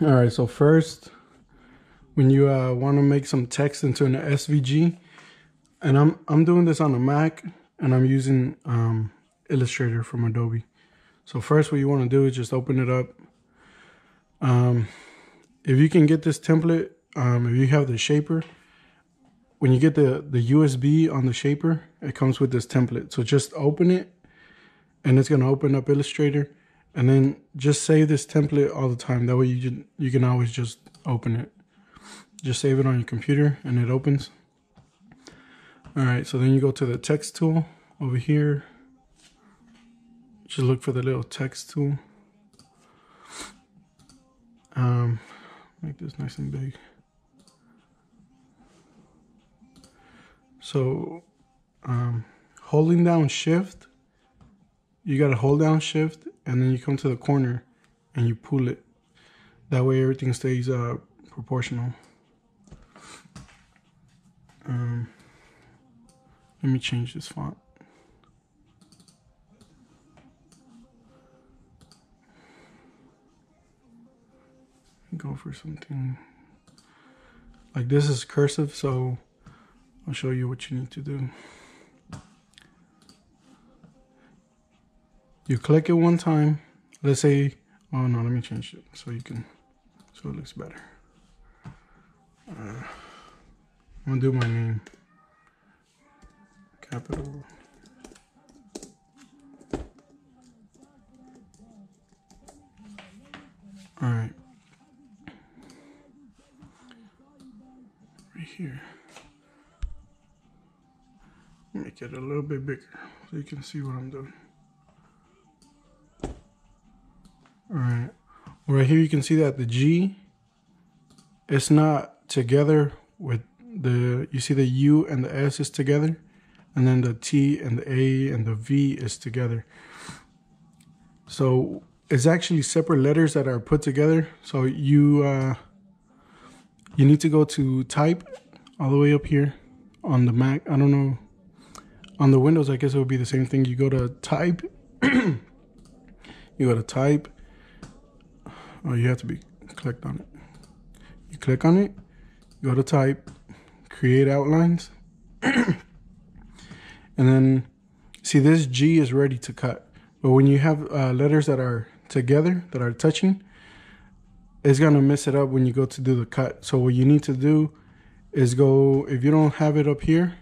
All right, so first, when you uh, want to make some text into an SVG, and I'm I'm doing this on a Mac, and I'm using um, Illustrator from Adobe. So first, what you want to do is just open it up. Um, if you can get this template, um, if you have the shaper, when you get the the USB on the shaper, it comes with this template. So just open it, and it's gonna open up Illustrator and then just save this template all the time. That way you you can always just open it. Just save it on your computer and it opens. All right, so then you go to the text tool over here. Just look for the little text tool. Um, make this nice and big. So, um, holding down shift, you got to hold down shift and then you come to the corner and you pull it. That way everything stays uh, proportional. Um, let me change this font. Go for something like this is cursive, so I'll show you what you need to do. You click it one time. Let's say oh no let me change it so you can so it looks better. Uh, I'm gonna do my name. Capital. All right. Right here. Make it a little bit bigger so you can see what I'm doing All right. Right here you can see that the G, it's not together with the, you see the U and the S is together. And then the T and the A and the V is together. So it's actually separate letters that are put together. So you, uh, you need to go to type all the way up here on the Mac. I don't know. On the Windows, I guess it would be the same thing. You go to type, you go to type, Oh, you have to be clicked on it. You click on it, go to type, create outlines, and then see this G is ready to cut. But when you have uh, letters that are together, that are touching, it's gonna mess it up when you go to do the cut. So what you need to do is go, if you don't have it up here,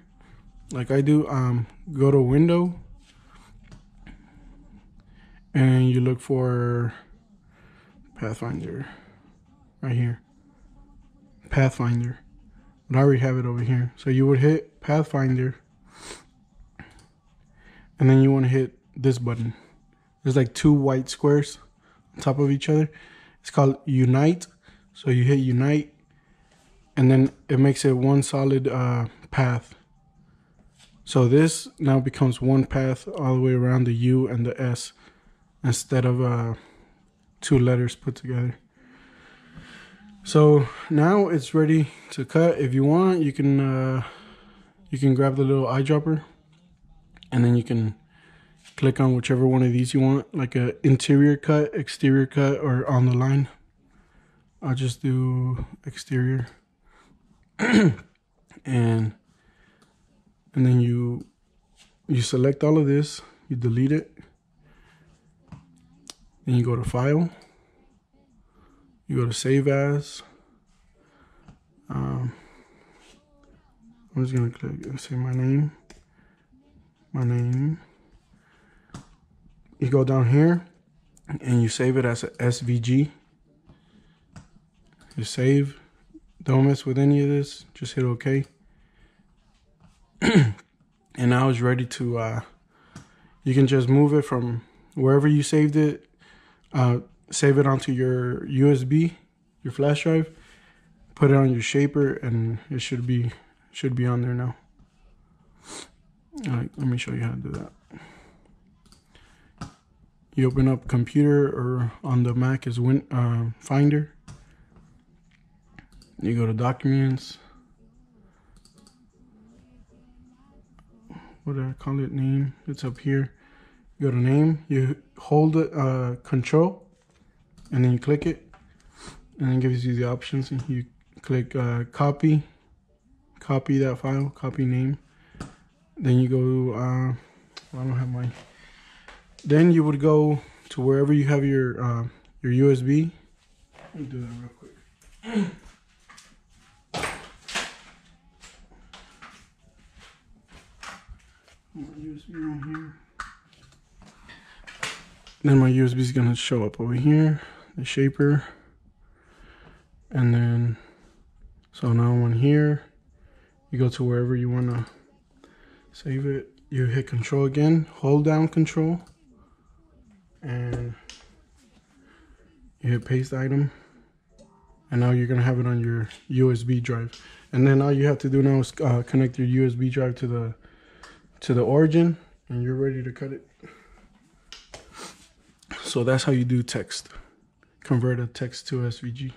like I do, um, go to window and you look for Pathfinder. Right here. Pathfinder. But I already have it over here. So you would hit Pathfinder. And then you want to hit this button. There's like two white squares on top of each other. It's called Unite. So you hit Unite. And then it makes it one solid uh, path. So this now becomes one path all the way around the U and the S instead of uh, two letters put together. So now it's ready to cut. If you want, you can uh, you can grab the little eyedropper, and then you can click on whichever one of these you want, like a interior cut, exterior cut, or on the line. I'll just do exterior, and and then you you select all of this, you delete it, then you go to File. You go to Save As. Um, I'm just gonna click and say my name. My name. You go down here and you save it as a SVG. You save. Don't mess with any of this. Just hit OK. and now it's ready to. Uh, you can just move it from wherever you saved it uh, save it onto your USB, your flash drive, put it on your shaper, and it should be should be on there now. All right, let me show you how to do that. You open up computer or on the Mac is Win uh, Finder. You go to Documents. What do I call it? Name. It's up here go to name, you hold it, uh, control, and then you click it, and then gives you the options and you click uh, copy copy that file copy name. Then you go uh, I don't have mine. Then you would go to wherever you have your uh, your USB let me do that real quick. USB on here then my USB is gonna show up over here the shaper. And then so now I'm on here. You go to wherever you want to save it. You hit control again hold down control and you hit paste item. And now you're gonna have it on your USB drive. And then all you have to do now is uh, connect your USB drive to the to the origin and you're ready to cut it so that's how you do text. Convert a text to SVG